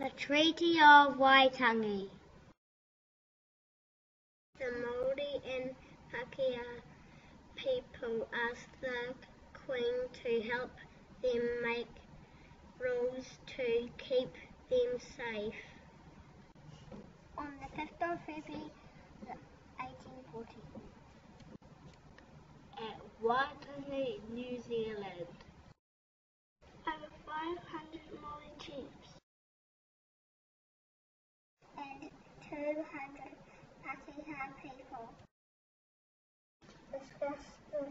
The Treaty of Waitangi. The Māori and Pākehā people asked the Queen to help them make rules to keep them safe. On the 5th of February 1840. At Waitangi, New Zealand. 200 Pākehā people discussed the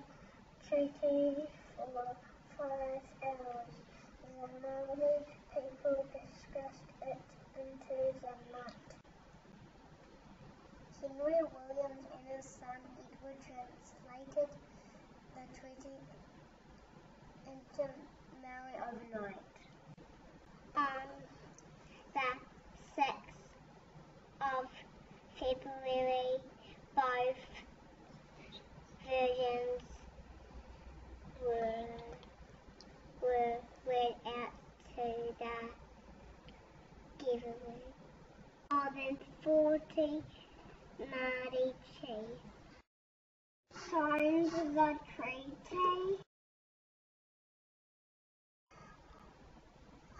treaty for five hours. The Māori people discussed it into the night. Henry Williams and his son Edward translated the treaty into Maori overnight. Um, On the 6th of February, both versions were, were read out the giveaway. More than 40 Māori chiefs signed the treaty.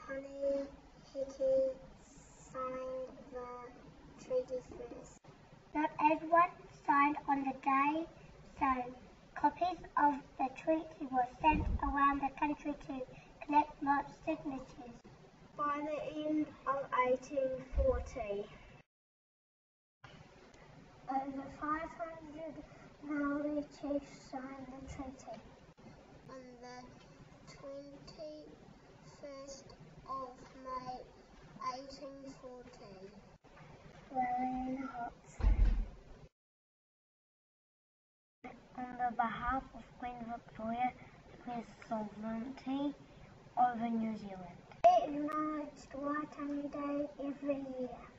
Hone Heke signed the treaty first. Not everyone signed on the day, so copies of the treaty were sent around the country to collect more signatures. By the end of 1840, over 500 Maori chiefs signed the treaty. On the 21st of May 1840, William Hobson, on the behalf of Queen Victoria, declares sovereignty over New Zealand. Acknowledged Waitangi Day every year.